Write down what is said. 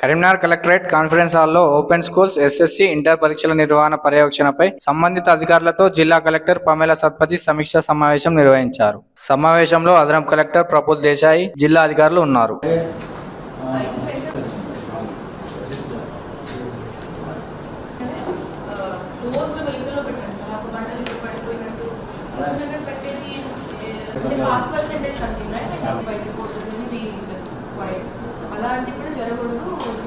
Karimnagar collectorate conference హాల్లో open schools SSC inter పరీక్షల నిర్వహణ పర్యవేక్షణపై సంబంధిత అధికారులతో జిల్లా కలెక్టర్ పమేల సత్పతి సమీక్ష సమావేశం నిర్వహించారు. సమావేశంలో అదనపు కలెక్టర్ ప్రఫుల్ దేశాయి జిల్లా అధికారులు ఉన్నారు. పాస్ పర్సెంటేజ్ తగ్గిందా బయటకు పోతుంది మీ క్వైట్ అలాంటివి కూడా జరగకూడదు